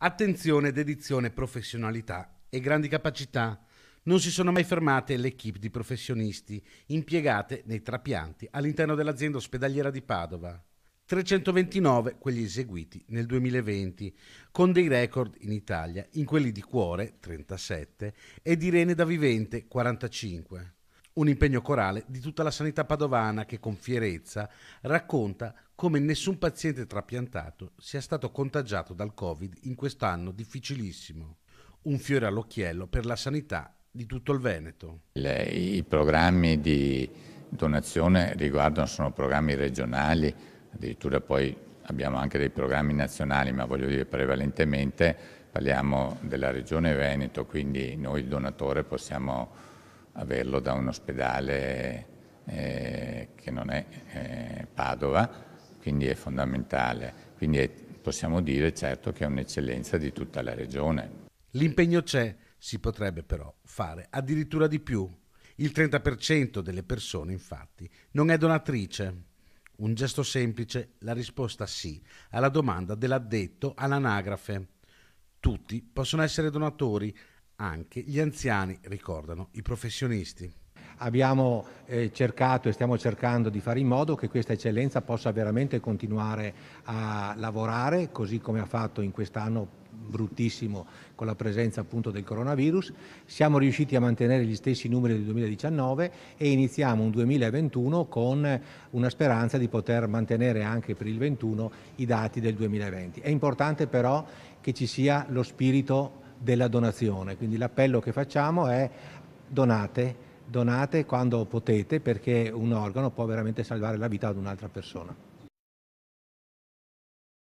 Attenzione, dedizione, professionalità e grandi capacità. Non si sono mai fermate le equip di professionisti impiegate nei trapianti all'interno dell'azienda ospedaliera di Padova. 329 quelli eseguiti nel 2020, con dei record in Italia, in quelli di cuore 37 e di rene da vivente 45. Un impegno corale di tutta la sanità padovana che con fierezza racconta come nessun paziente trapiantato sia stato contagiato dal Covid in quest'anno difficilissimo. Un fiore all'occhiello per la sanità di tutto il Veneto. Le, I programmi di donazione riguardano, sono programmi regionali, addirittura poi abbiamo anche dei programmi nazionali, ma voglio dire prevalentemente parliamo della regione Veneto, quindi noi il donatore possiamo averlo da un ospedale eh, che non è eh, Padova, quindi è fondamentale. Quindi è, possiamo dire certo che è un'eccellenza di tutta la regione. L'impegno c'è, si potrebbe però fare addirittura di più. Il 30% delle persone, infatti, non è donatrice. Un gesto semplice, la risposta sì, alla domanda dell'addetto all'anagrafe. Tutti possono essere donatori, anche gli anziani, ricordano i professionisti. Abbiamo eh, cercato e stiamo cercando di fare in modo che questa eccellenza possa veramente continuare a lavorare, così come ha fatto in quest'anno bruttissimo con la presenza appunto del coronavirus. Siamo riusciti a mantenere gli stessi numeri del 2019 e iniziamo un 2021 con una speranza di poter mantenere anche per il 2021 i dati del 2020. È importante però che ci sia lo spirito della donazione, quindi l'appello che facciamo è donate donate quando potete perché un organo può veramente salvare la vita ad un'altra persona.